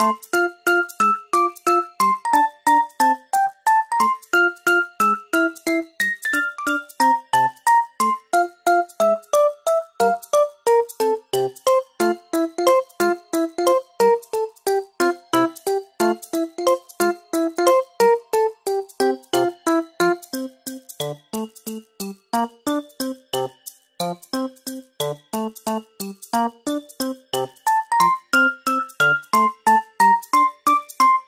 you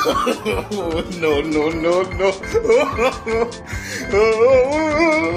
no, no, no, no.